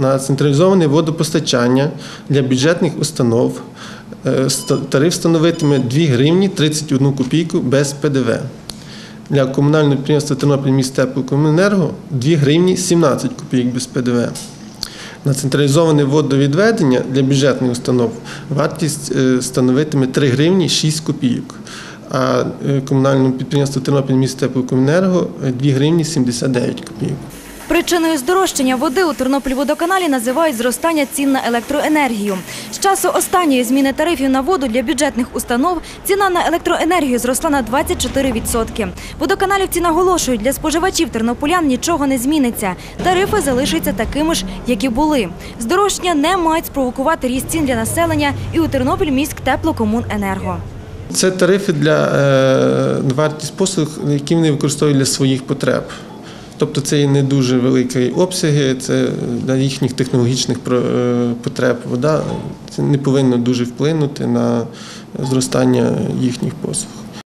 На централізоване водопостачання для бюджетних установ е, тариф становитиме 2 гривні 31 копійку без ПДВ. Для комунального підприємства Тернопіль міст теплокомуненерго 2 гривні 17 копійок без ПДВ. На централізоване водовідведення для бюджетних установ вартість е, становитиме 3 гривні 6 копійок. А е, комунальному підприємству Тернопіль міст теплокомуненерго 2 гривні 79 копійок. Причиною здорожчання води у Тернопільводоканалі називають зростання цін на електроенергію. З часу останньої зміни тарифів на воду для бюджетних установ ціна на електроенергію зросла на 24%. Водоканалівці наголошують, для споживачів тернополян нічого не зміниться. Тарифи залишаться такими ж, як і були. Здорожчання не мають спровокувати ріст цін для населення і у Тернопіль міськ теплокомуненерго. Це тарифи для е, вартість послуг, які вони використовують для своїх потреб. Тобто це і не дуже великі обсяги, це для їхніх технологічних е, потреб. Вода це не повинно дуже вплинути на зростання їхніх послуг.